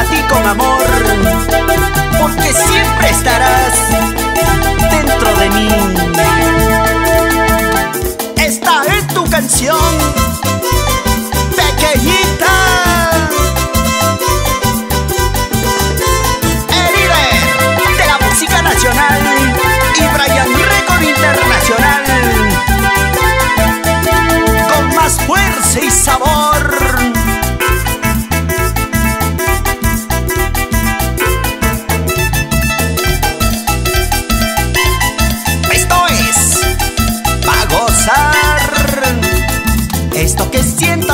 para ti con amor, porque siempre estarás dentro de mí. Esta es tu canción,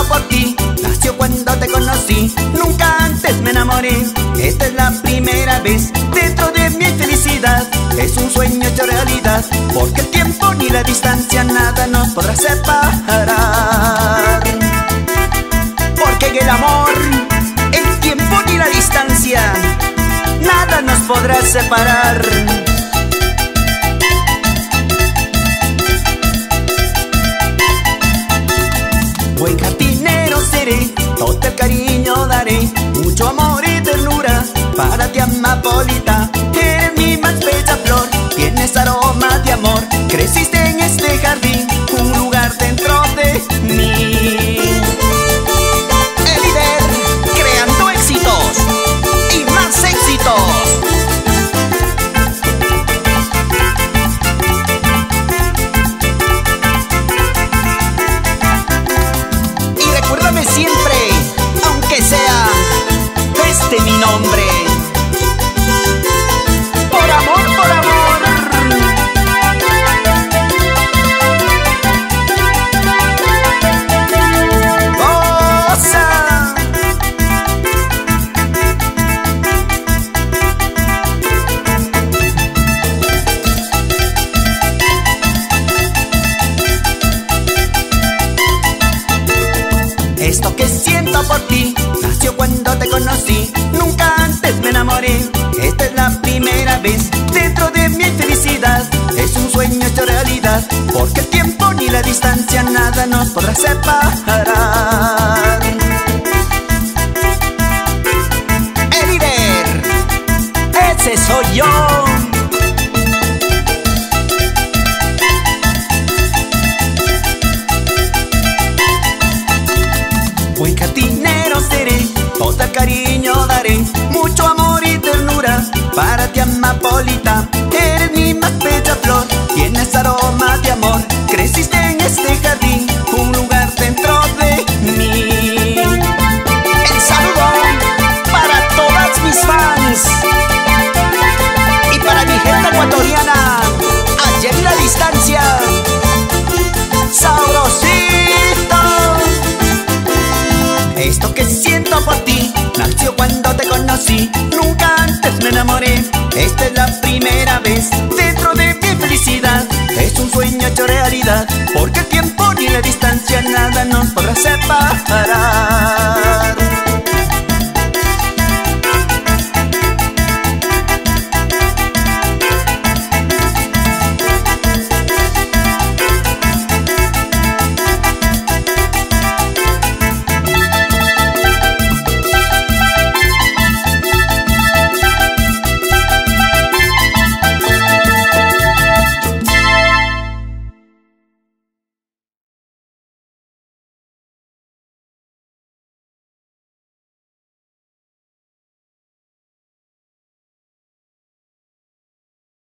por ti nació cuando te conocí. Nunca antes me enamoré. Esta es la primera vez dentro de mi felicidad. Es un sueño hecho realidad. Porque el tiempo ni la distancia nada nos podrá separar. Porque en el amor, el tiempo ni la distancia nada nos podrá separar. Mi nombre. Por amor, por amor. Goza. Esto que siento por ti nació cuando te conocí. Nunca antes me enamoré. Esta es la primera vez dentro de mi felicidad. Es un sueño hecho realidad. Porque el tiempo ni la distancia nada nos podrá separar. El líder, ese soy yo. Conocí. Nunca antes me enamoré. Esta es la primera vez